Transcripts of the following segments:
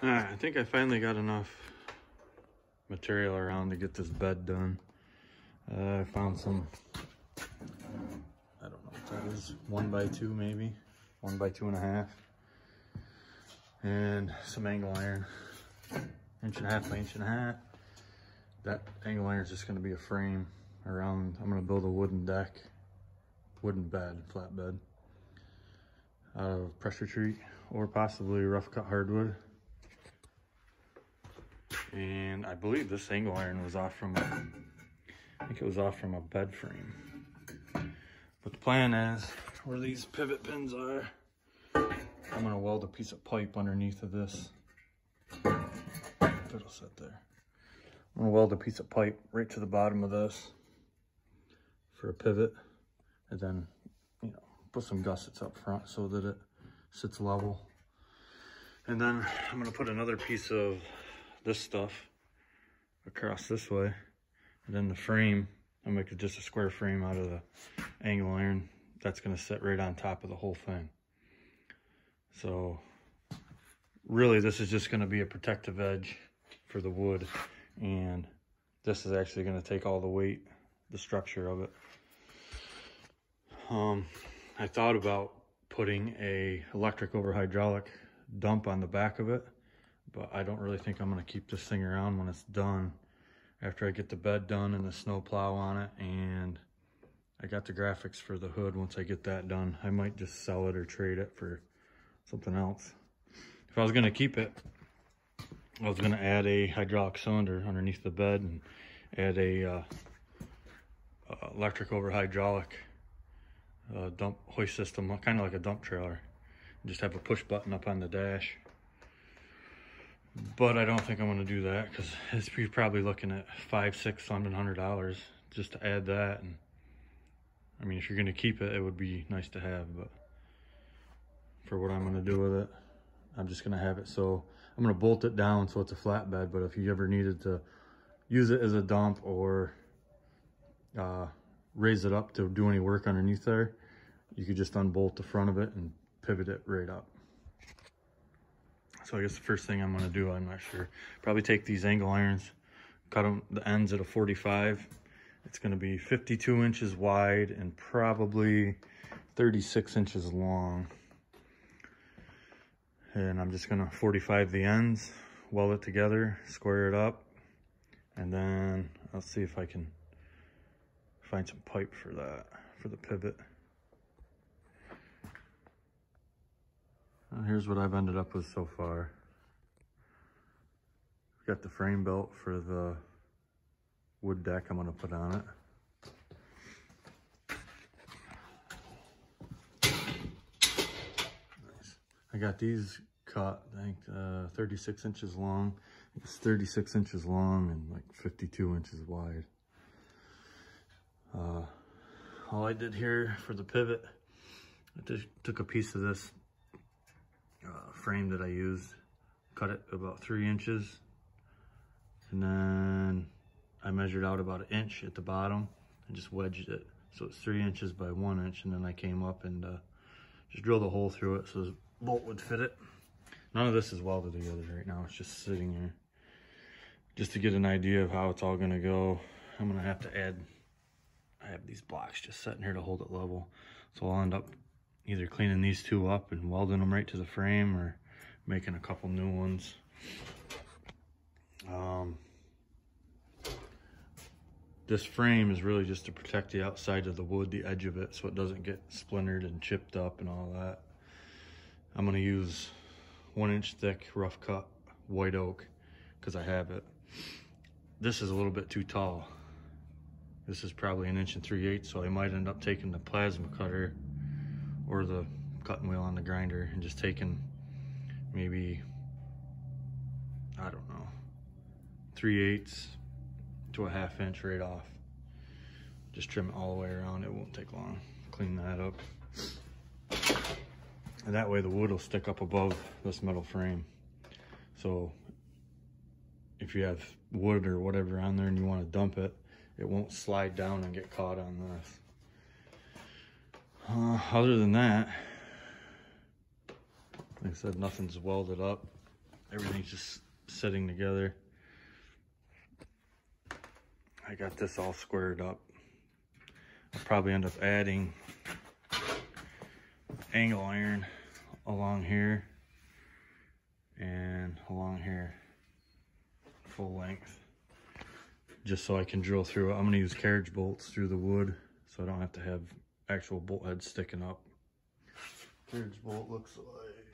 Alright, I think I finally got enough material around to get this bed done. Uh, I found some, I don't know what that is, one by two maybe, one by two and a half. And some angle iron, inch and a half by inch and a half. That angle iron is just gonna be a frame around, I'm gonna build a wooden deck, wooden bed, flat bed, out of pressure treat or possibly rough cut hardwood. And I believe this angle iron was off from, a, I think it was off from a bed frame. But the plan is, where these pivot pins are, I'm gonna weld a piece of pipe underneath of this. It'll sit there. I'm gonna weld a piece of pipe right to the bottom of this for a pivot. And then, you know, put some gussets up front so that it sits level. And then I'm gonna put another piece of this stuff across this way. And then the frame, I'll make just a square frame out of the angle iron. That's gonna sit right on top of the whole thing. So really this is just gonna be a protective edge for the wood. And this is actually gonna take all the weight, the structure of it. Um, I thought about putting a electric over hydraulic dump on the back of it but I don't really think I'm gonna keep this thing around when it's done. After I get the bed done and the snow plow on it and I got the graphics for the hood. Once I get that done, I might just sell it or trade it for something else. If I was gonna keep it, I was gonna add a hydraulic cylinder underneath the bed and add a uh, uh, electric over hydraulic uh, dump hoist system, kind of like a dump trailer. Just have a push button up on the dash but I don't think I'm to do that because it's you're probably looking at five, six, seven hundred dollars just to add that. And I mean, if you're going to keep it, it would be nice to have, but for what I'm going to do with it, I'm just going to have it. So I'm going to bolt it down so it's a flatbed. But if you ever needed to use it as a dump or uh, raise it up to do any work underneath there, you could just unbolt the front of it and pivot it right up. So I guess the first thing I'm gonna do, I'm not sure, probably take these angle irons, cut them the ends at a 45. It's gonna be 52 inches wide and probably 36 inches long. And I'm just gonna 45 the ends, weld it together, square it up, and then I'll see if I can find some pipe for that, for the pivot. Here's what I've ended up with so far. Got the frame belt for the wood deck I'm gonna put on it. Nice. I got these cut, I think uh, 36 inches long. It's 36 inches long and like 52 inches wide. Uh, all I did here for the pivot, I just took a piece of this uh, frame that I used, cut it about three inches, and then I measured out about an inch at the bottom and just wedged it. So it's three inches by one inch, and then I came up and uh, just drilled a hole through it so the bolt would fit it. None of this is welded together right now, it's just sitting here. Just to get an idea of how it's all gonna go, I'm gonna have to add, I have these blocks just sitting here to hold it level. So I'll end up either cleaning these two up and welding them right to the frame or making a couple new ones. Um, this frame is really just to protect the outside of the wood, the edge of it, so it doesn't get splintered and chipped up and all that. I'm gonna use one inch thick rough cut white oak because I have it. This is a little bit too tall. This is probably an inch and three eighths, so I might end up taking the plasma cutter or the cutting wheel on the grinder and just taking maybe, I don't know, 3 eighths to a half inch right off. Just trim it all the way around. It won't take long. Clean that up. And that way the wood will stick up above this metal frame. So if you have wood or whatever on there and you want to dump it, it won't slide down and get caught on this. Uh, other than that, like I said, nothing's welded up. everything's just sitting together. I got this all squared up. I'll probably end up adding angle iron along here and along here full length just so I can drill through it. I'm gonna use carriage bolts through the wood so I don't have to have actual bolt head sticking up. Carriage bolt looks like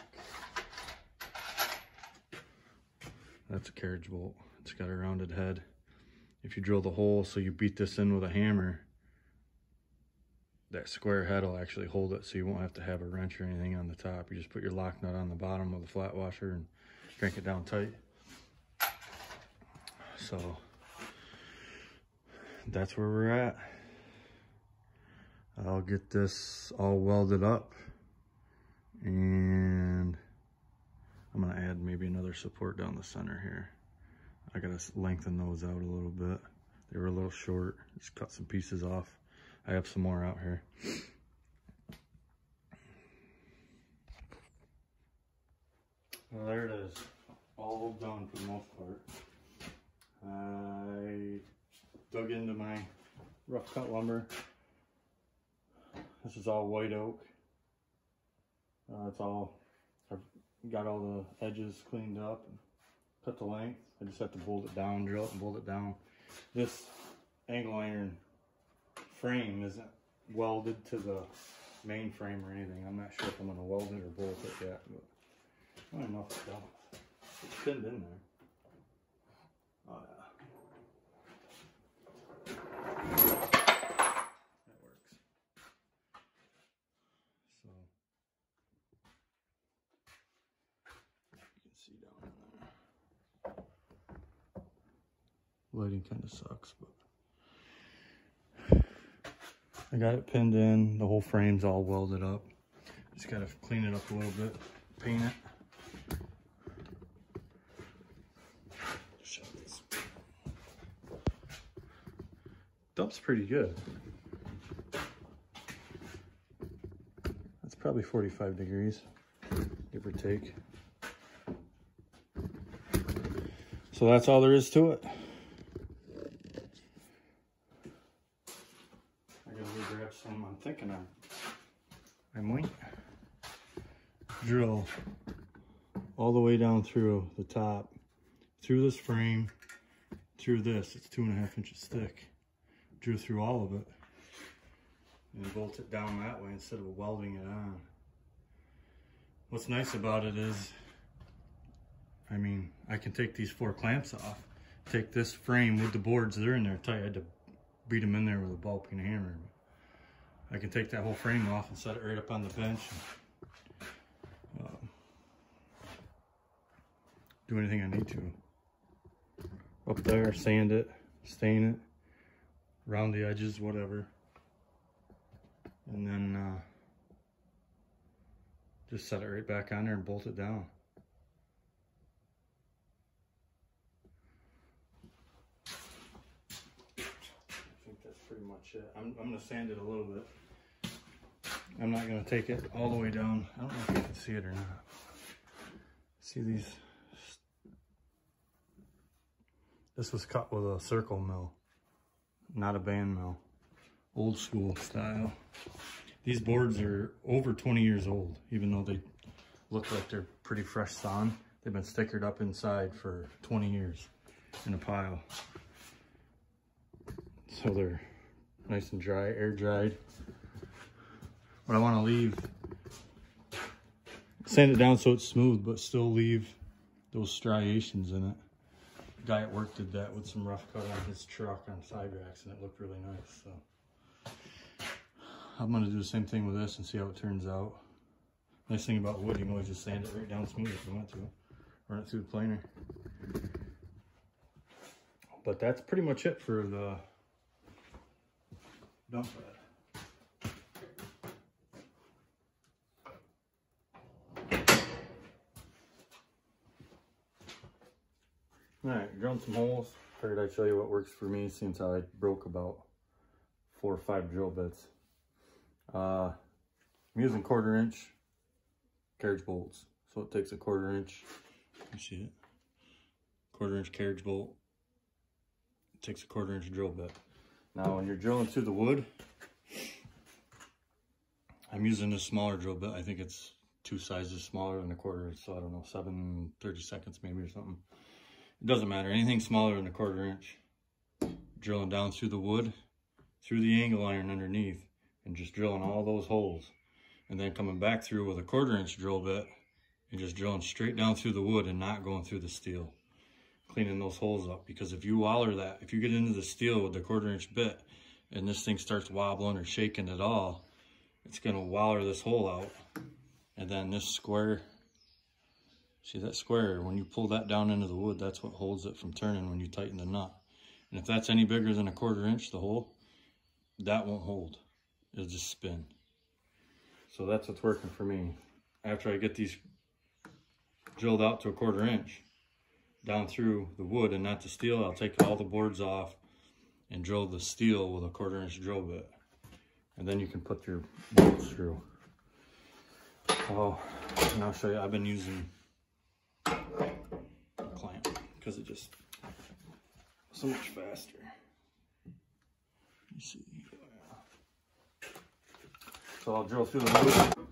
that's a carriage bolt. It's got a rounded head. If you drill the hole so you beat this in with a hammer, that square head will actually hold it so you won't have to have a wrench or anything on the top. You just put your lock nut on the bottom of the flat washer and crank it down tight. So that's where we're at. I'll get this all welded up and I'm gonna add maybe another support down the center here. I gotta lengthen those out a little bit. They were a little short, just cut some pieces off. I have some more out here. Well, there it is. All done for the most part. I dug into my rough cut lumber. This is all white oak. Uh, it's all, I've got all the edges cleaned up and cut the length. I just have to bolt it down, drill it and bolt it down. This angle iron frame isn't welded to the main frame or anything. I'm not sure if I'm gonna weld it or bolt it yet, but I don't know if it's pinned in there. Oh yeah. That works. So you can see down in there. Lighting kind of sucks, but I got it pinned in. The whole frame's all welded up. Just gotta clean it up a little bit, paint it. Dump's pretty good. That's probably 45 degrees, give or take. So that's all there is to it. some, I'm thinking I, I might drill all the way down through the top, through this frame, through this, it's two and a half inches thick. Drew through all of it and bolt it down that way instead of welding it on. What's nice about it is, I mean, I can take these four clamps off, take this frame with the boards, they're in there tight. I had to beat them in there with a ball peen hammer. I can take that whole frame off and set it right up on the bench. And, um, do anything I need to. Up there, sand it, stain it, round the edges, whatever. And then uh, just set it right back on there and bolt it down. I think that's pretty much it. I'm, I'm to sand it a little bit. I'm not gonna take it all the way down. I don't know if you can see it or not. See these? This was cut with a circle mill, not a band mill. Old school style. These boards are over 20 years old, even though they look like they're pretty fresh sawn. They've been stickered up inside for 20 years in a pile. So they're nice and dry, air dried. But I want to leave, sand it down so it's smooth, but still leave those striations in it. Guy at work did that with some rough cut on his truck on side racks and it looked really nice. So I'm to do the same thing with this and see how it turns out. Nice thing about wood, you can always just sand it right down smooth if you want to. Run it through the planer. But that's pretty much it for the dump bed. All right, drilled some holes. Figured I'd show you what works for me since I broke about four or five drill bits. Uh, I'm using quarter inch carriage bolts. So it takes a quarter inch see it? Quarter inch carriage bolt. It takes a quarter inch drill bit. Now when you're drilling through the wood, I'm using this smaller drill bit. I think it's two sizes smaller than a quarter. So I don't know, seven, 30 seconds maybe or something. It doesn't matter. Anything smaller than a quarter inch. Drilling down through the wood, through the angle iron underneath, and just drilling all those holes. And then coming back through with a quarter inch drill bit and just drilling straight down through the wood and not going through the steel. Cleaning those holes up. Because if you waller that, if you get into the steel with the quarter inch bit and this thing starts wobbling or shaking at all, it's gonna waller this hole out. And then this square, see that square, when you pull that down into the wood, that's what holds it from turning when you tighten the nut. And if that's any bigger than a quarter inch, the hole, that won't hold. It'll just spin. So that's what's working for me. After I get these drilled out to a quarter inch down through the wood and not the steel, I'll take all the boards off and drill the steel with a quarter inch drill bit. And then you can put your bolts through. Oh, and I'll show you, I've been using clamp because it just so much faster. You see, so I'll drill through the wood.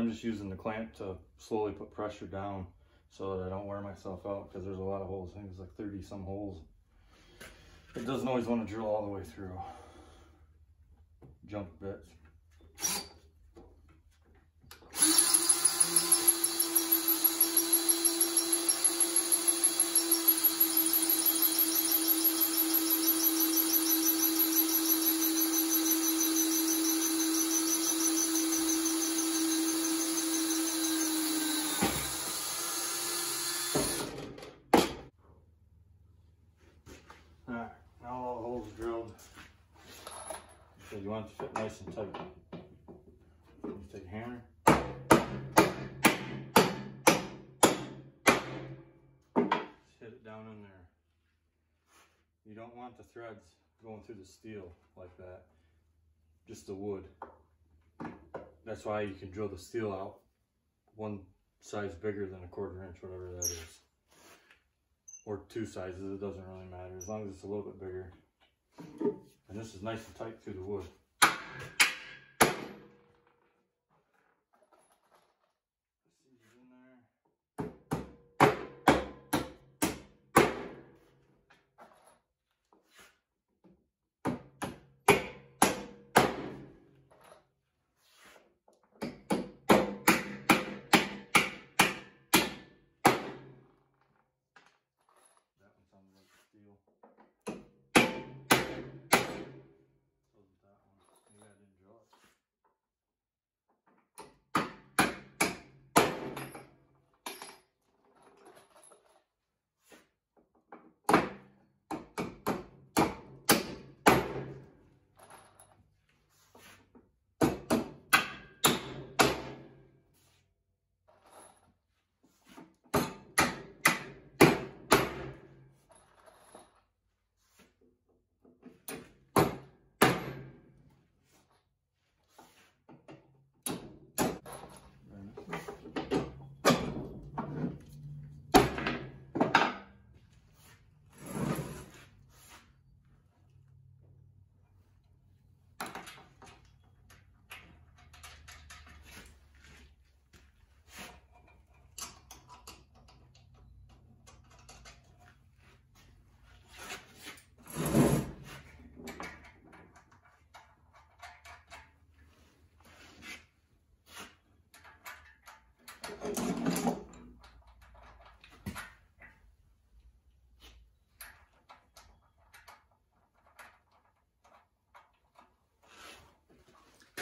I'm just using the clamp to slowly put pressure down so that I don't wear myself out because there's a lot of holes. I think it's like 30 some holes. It doesn't always want to drill all the way through. Junk bits. you want it to fit nice and tight. You take a hammer. Just hit it down in there. You don't want the threads going through the steel like that. Just the wood. That's why you can drill the steel out one size bigger than a quarter inch, whatever that is. Or two sizes, it doesn't really matter, as long as it's a little bit bigger. And this is nice and tight through the wood. schedule.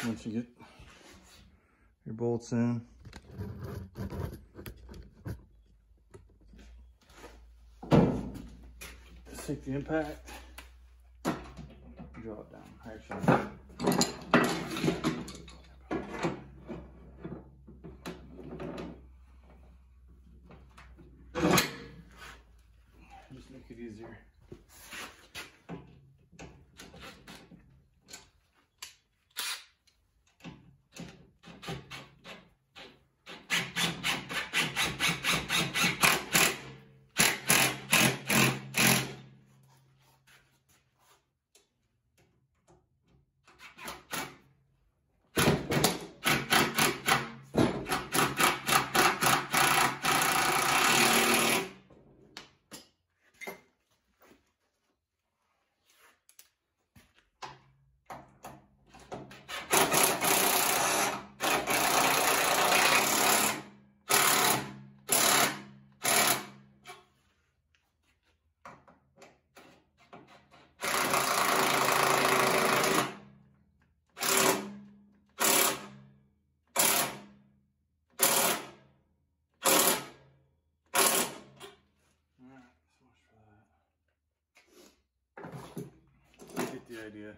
Once you get your bolts in. Take the impact, draw it down. Actually, just make it easier. Alright, so much for that. Get the idea.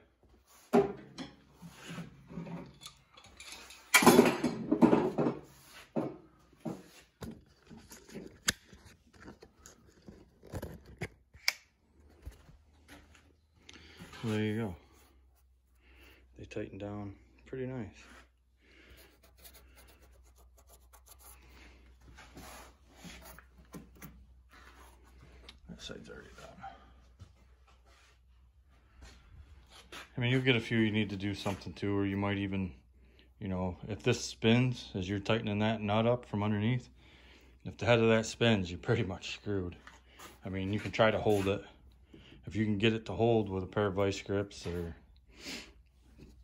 Well, there you go. They tighten down pretty nice. That side's already done. I mean, you'll get a few you need to do something to, or you might even, you know, if this spins as you're tightening that nut up from underneath, if the head of that spins, you're pretty much screwed. I mean, you can try to hold it. If you can get it to hold with a pair of vice grips or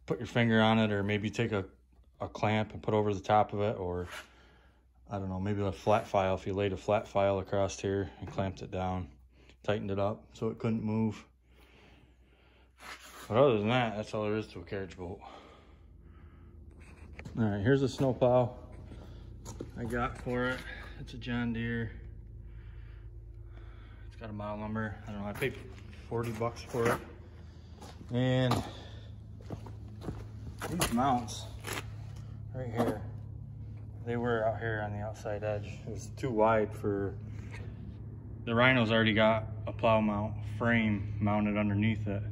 put your finger on it or maybe take a, a clamp and put over the top of it or I don't know, maybe a flat file if you laid a flat file across here and clamped it down, tightened it up so it couldn't move. But other than that, that's all there is to a carriage bolt. All right, here's a snowplow I got for it. It's a John Deere. It's got a model number. I don't know, I paid 40 bucks for it. And these mounts right here, they were out here on the outside edge. It was too wide for, the Rhino's already got a plow mount frame mounted underneath it.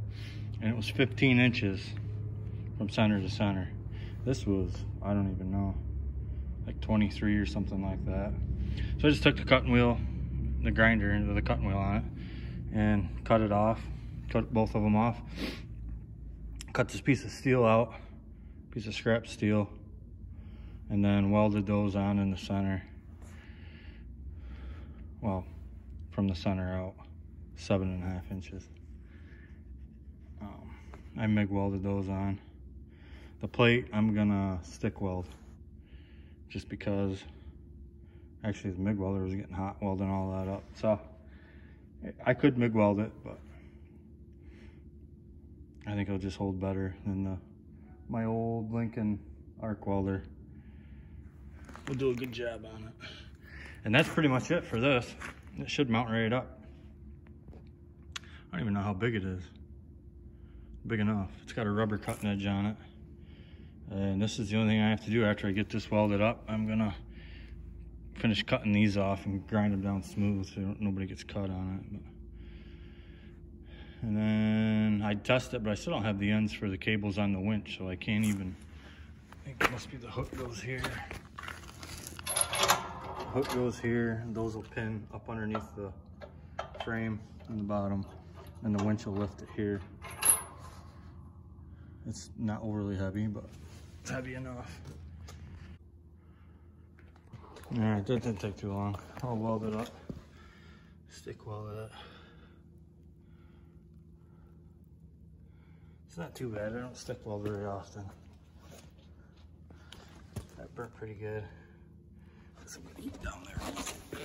And it was 15 inches from center to center. This was, I don't even know, like 23 or something like that. So I just took the cutting wheel, the grinder into the cutting wheel on it and cut it off, cut both of them off. Cut this piece of steel out, piece of scrap steel, and then welded those on in the center. Well, from the center out, seven and a half inches. Um, I MIG welded those on. The plate I'm gonna stick weld, just because actually the MIG welder was getting hot welding all that up. So I could MIG weld it, but I think it'll just hold better than the my old Lincoln arc welder. We'll do a good job on it. And that's pretty much it for this. It should mount right up. I don't even know how big it is. Big enough. It's got a rubber cutting edge on it. And this is the only thing I have to do after I get this welded up. I'm gonna finish cutting these off and grind them down smooth so nobody gets cut on it. But. And then I'd test it, but I still don't have the ends for the cables on the winch, so I can't even, I think it must be the hook goes here. The hook goes here, and those will pin up underneath the frame on the bottom, and the winch will lift it here. It's not overly heavy, but it's heavy enough. All right, that didn't take too long. I'll weld it up, stick weld it. It's not too bad. I don't stick weld very often. That burnt pretty good. Got some good heat down there.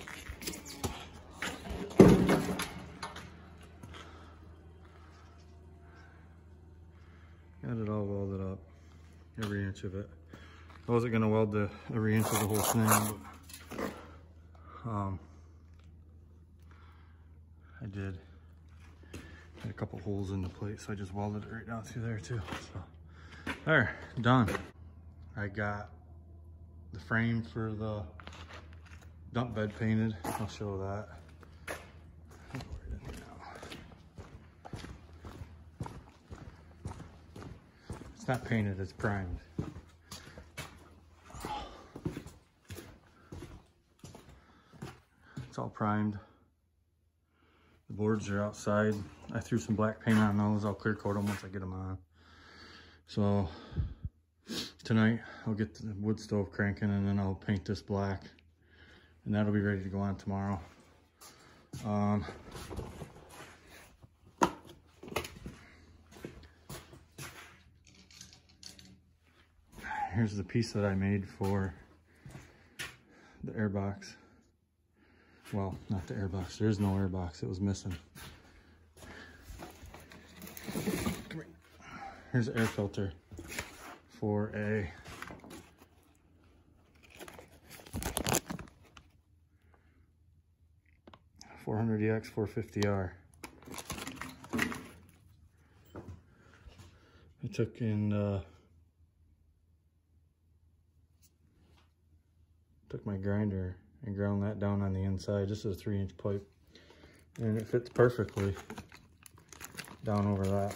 Got it all welded up. every inch of it. I wasn't gonna weld the every inch of the whole thing, but um, I did. Had a couple holes in the plate, so I just welded it right down through there too. So there, done. I got the frame for the dump bed painted. I'll show that. It's not painted, it's primed. It's all primed. The boards are outside. I threw some black paint on those. I'll clear coat them once I get them on. So tonight I'll get the wood stove cranking and then I'll paint this black and that'll be ready to go on tomorrow. Um, here's the piece that I made for the airbox. Well, not the airbox. There's no airbox. It was missing. Here's an air filter for a Four hundred EX four fifty R. I took in uh, my grinder and ground that down on the inside. This is a three inch pipe and it fits perfectly down over that.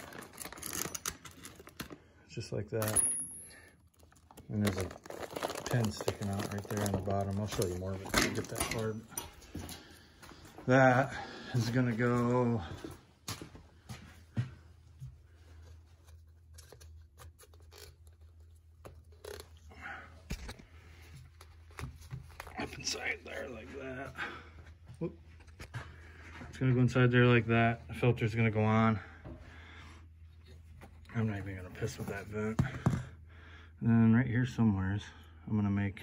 Just like that. And there's a pin sticking out right there on the bottom. I'll show you more of it get that part. That is gonna go up inside there like that. Whoop. It's gonna go inside there like that. The filter's gonna go on. I'm not even gonna piss with that vent. And then right here somewheres, I'm gonna make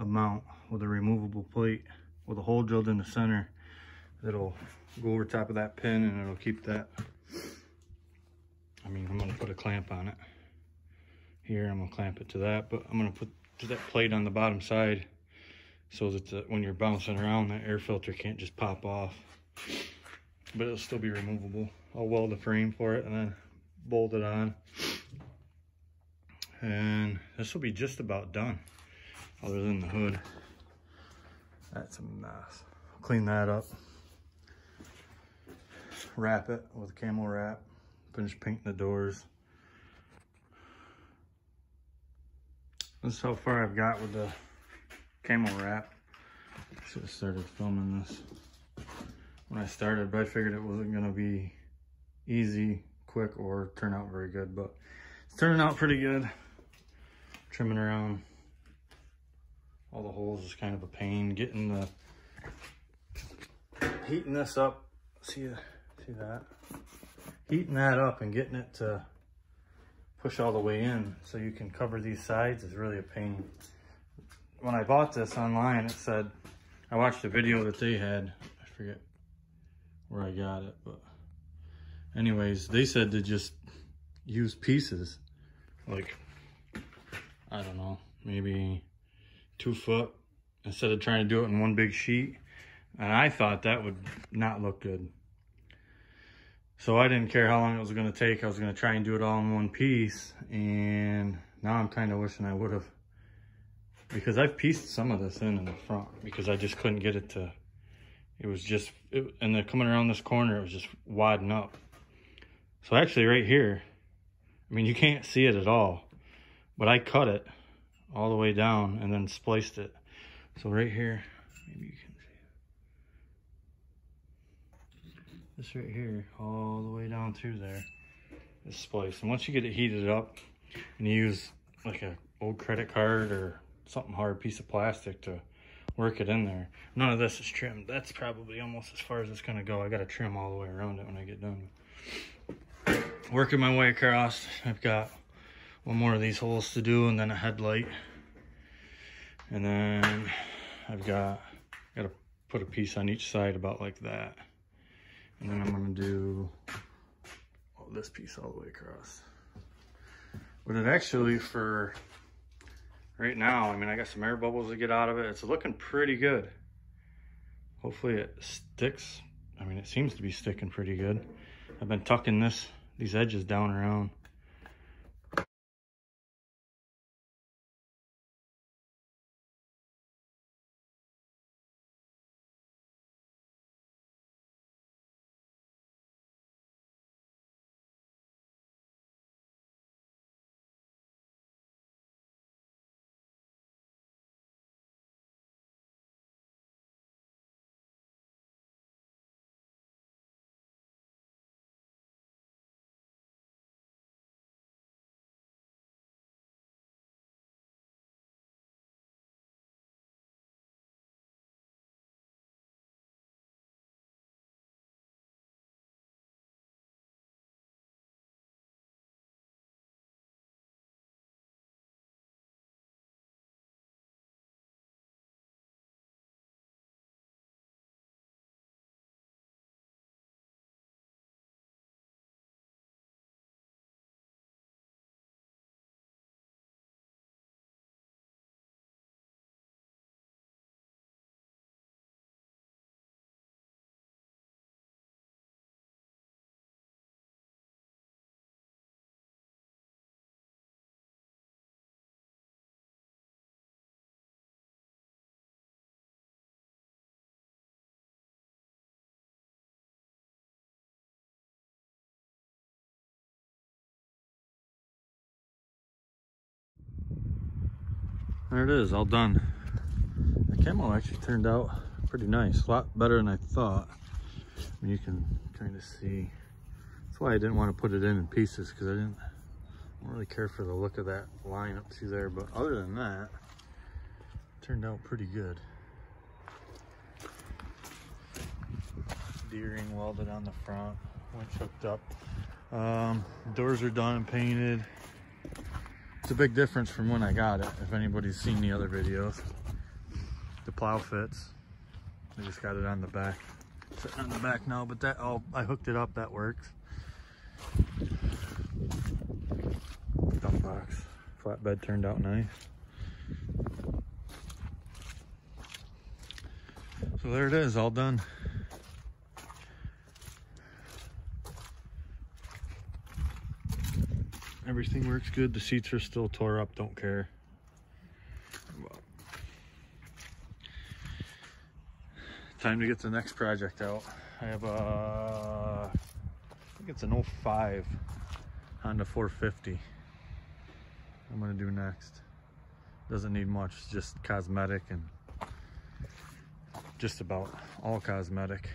a mount with a removable plate with a hole drilled in the center that'll go over top of that pin and it'll keep that. I mean, I'm gonna put a clamp on it. Here, I'm gonna clamp it to that, but I'm gonna put that plate on the bottom side so that the, when you're bouncing around, that air filter can't just pop off. But it'll still be removable. I'll weld the frame for it and then bolt it on. And this will be just about done, other than the hood. That's a mess. Clean that up. Wrap it with camo wrap. Finish painting the doors. This is how far I've got with the camo wrap. Should have started filming this when I started, but I figured it wasn't gonna be easy, quick, or turn out very good, but it's turning out pretty good. Trimming around all the holes is kind of a pain. Getting the, heating this up, see, see that? Heating that up and getting it to push all the way in so you can cover these sides is really a pain. When I bought this online, it said, I watched a video that they had, I forget where I got it, but anyways, they said to just use pieces, like, I don't know, maybe two foot instead of trying to do it in one big sheet. And I thought that would not look good. So I didn't care how long it was gonna take. I was gonna try and do it all in one piece. And now I'm kind of wishing I would have. Because I've pieced some of this in in the front because I just couldn't get it to, it was just, it, and then coming around this corner, it was just wadding up. So actually right here, I mean, you can't see it at all, but I cut it all the way down and then spliced it. So right here, maybe you can see this right here all the way down through there is spliced and once you get it heated up and you use like a old credit card or something hard piece of plastic to work it in there. None of this is trimmed. That's probably almost as far as it's going to go. I got to trim all the way around it when i get done. Working my way across i've got one more of these holes to do and then a headlight. And then i've got got to put a piece on each side about like that. And then I'm gonna do this piece all the way across. But it actually, for right now, I mean, I got some air bubbles to get out of it. It's looking pretty good. Hopefully it sticks. I mean, it seems to be sticking pretty good. I've been tucking this, these edges down around. There it is, all done. The camo actually turned out pretty nice, a lot better than I thought. I mean, you can kind of see. That's why I didn't want to put it in in pieces because I didn't I don't really care for the look of that line up through there. But other than that, turned out pretty good. D-ring welded on the front, winch hooked up. Um, doors are done and painted. It's a big difference from when I got it, if anybody's seen the other videos. The plow fits. I just got it on the back. Sitting on the back now, but that all I hooked it up, that works. Dump box. Flatbed turned out nice. So there it is, all done. Everything works good. The seats are still tore up, don't care. Time to get the next project out. I have a, I think it's an 05 Honda 450. I'm gonna do next. Doesn't need much, just cosmetic and just about all cosmetic.